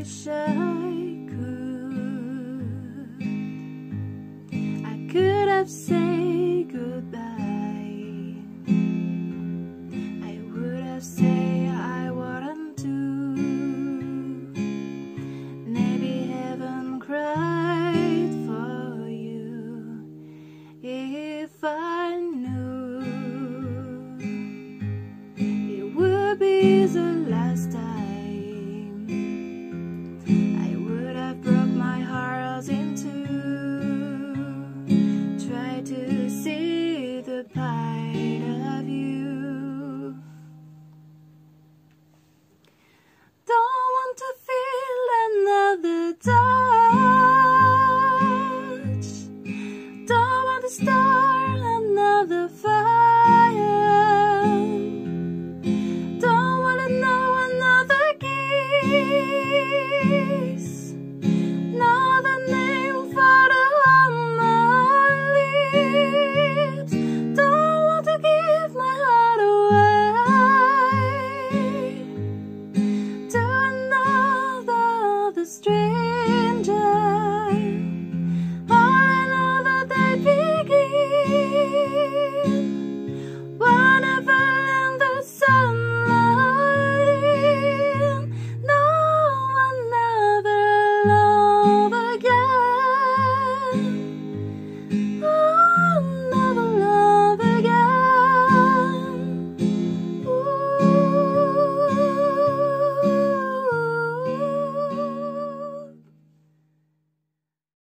wish I could. I could have said goodbye. I would have said I wouldn't do Maybe heaven cried for you If I knew. It would be the last time. see the plight of you. Don't want to feel another touch. Don't want to stop.